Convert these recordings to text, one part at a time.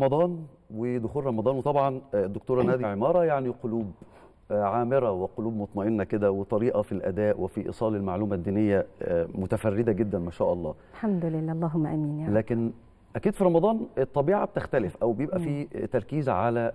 رمضان ودخول رمضان وطبعا الدكتورة ناديه عمارة يعني قلوب عامرة وقلوب مطمئنة كده وطريقة في الأداء وفي إيصال المعلومة الدينية متفردة جدا ما شاء الله. الحمد لله. اللهم آمين يا رب. لكن أكيد في رمضان الطبيعة بتختلف أو بيبقى في تركيز على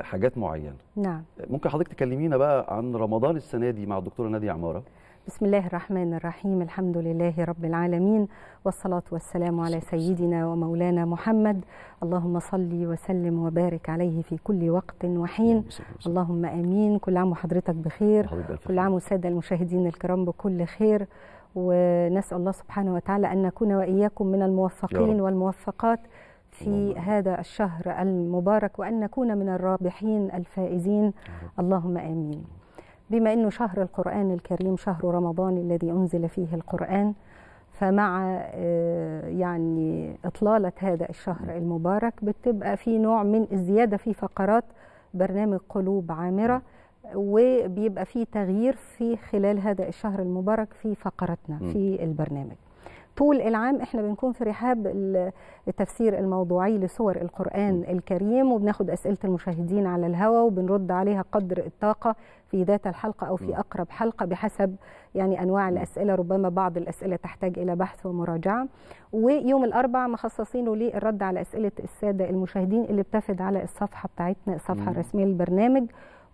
حاجات معينة. نعم. ممكن حضرتك تكلمينا بقى عن رمضان السنة دي مع الدكتورة ناديه عمارة؟ بسم الله الرحمن الرحيم الحمد لله رب العالمين والصلاة والسلام على سيدنا ومولانا محمد. اللهم صل وسلم وبارك عليه في كل وقت وحين. اللهم آمين. كل عام وحضرتك بخير. كل عام والسادة المشاهدين الكرام بكل خير. ونسأل الله سبحانه وتعالى أن نكون وإياكم من الموفقين والموفقات في هذا الشهر المبارك وأن نكون من الرابحين الفائزين. اللهم آمين. بما إنه شهر القرآن الكريم شهر رمضان الذي أنزل فيه القرآن فمع يعني إطلالة هذا الشهر المبارك بتبقى في نوع من الزيادة في فقرات برنامج قلوب عامرة وبيبقى في تغيير في خلال هذا الشهر المبارك في فقرتنا في البرنامج. طول العام إحنا بنكون في رحاب التفسير الموضوعي لسور القرآن الكريم وبناخد أسئلة المشاهدين على الهواء وبنرد عليها قدر الطاقة في ذات الحلقة أو في أقرب حلقة بحسب يعني أنواع الأسئلة. ربما بعض الأسئلة تحتاج إلى بحث ومراجعة. ويوم الأربع مخصصينه للرد على أسئلة السادة المشاهدين اللي بتفد على الصفحة بتاعتنا الصفحة الرسمية للبرنامج.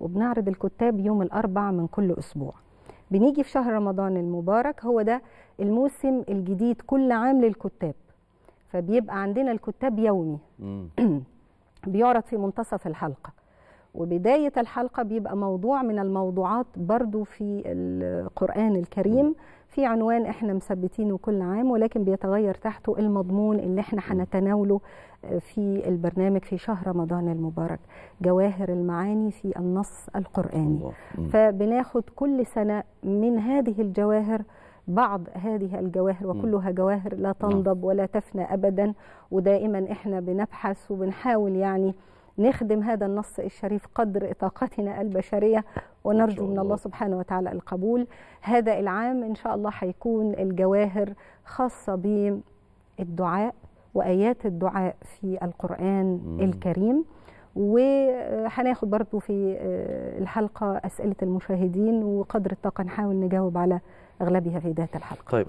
وبنعرض الكتاب يوم الأربع من كل أسبوع. بنيجي في شهر رمضان المبارك هو ده الموسم الجديد كل عام للكتاب. فبيبقى عندنا الكتاب يومي. بيعرض في منتصف الحلقة. وبداية الحلقة بيبقى موضوع من الموضوعات برضو في القرآن الكريم في عنوان إحنا مثبتينه كل عام ولكن بيتغير تحته المضمون اللي إحنا هنتناوله في البرنامج في شهر رمضان المبارك جواهر المعاني في النص القرآني. فبناخد كل سنة من هذه الجواهر بعض هذه الجواهر وكلها جواهر لا تنضب ولا تفنى أبدا ودائما إحنا بنبحث وبنحاول يعني نخدم هذا النص الشريف قدر طاقتنا البشرية ونرجو من الله سبحانه وتعالى القبول. هذا العام إن شاء الله هيكون الجواهر خاصة بالدعاء وآيات الدعاء في القرآن مم. الكريم. وهناخد برضو في الحلقة أسئلة المشاهدين وقدر الطاقة نحاول نجاوب على أغلبها في ذات الحلقة. طيب